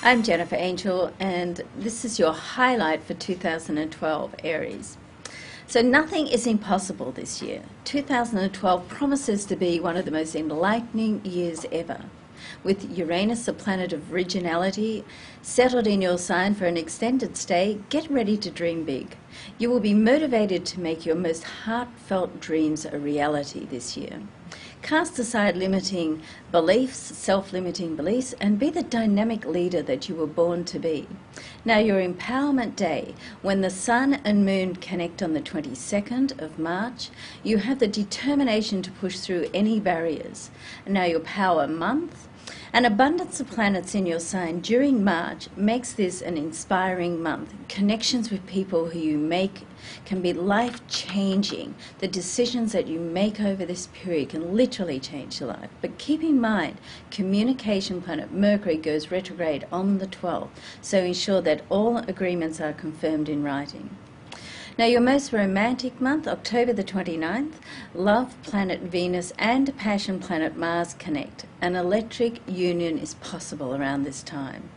I'm Jennifer Angel, and this is your highlight for 2012 Aries. So, nothing is impossible this year. 2012 promises to be one of the most enlightening years ever. With Uranus, a planet of originality, settled in your sign for an extended stay, get ready to dream big. You will be motivated to make your most heartfelt dreams a reality this year. Cast aside limiting beliefs, self limiting beliefs, and be the dynamic leader that you were born to be. Now, your empowerment day, when the sun and moon connect on the 22nd of March, you have the determination to push through any barriers. Now, your power month, an abundance of planets in your sign during March makes this an inspiring month. Connections with people who you make can be life changing. The decisions that you make over this period can literally change your life. But keep in mind, communication planet Mercury goes retrograde on the 12th, so ensure that all agreements are confirmed in writing. Now, your most romantic month, October the 29th, love planet Venus and passion planet Mars connect. An electric union is possible around this time.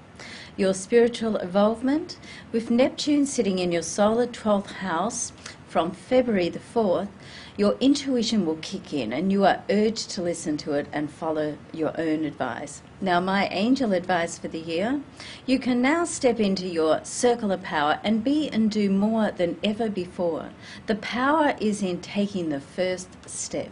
Your spiritual involvement, with Neptune sitting in your solar 12th house from February the 4th, your intuition will kick in and you are urged to listen to it and follow your own advice. Now, my angel advice for the year you can now step into your circle of power and be and do more than ever before. The power is in taking the first step.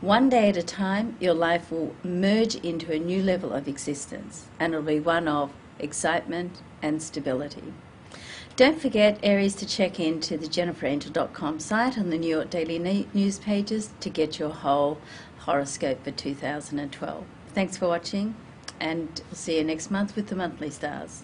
One day at a time, your life will merge into a new level of existence and it'll be one of excitement and stability. Don't forget, Aries, to check in to the jenniferangel.com site on the New York Daily News pages to get your whole horoscope for 2012. Thanks for watching, and we'll see you next month with the monthly stars.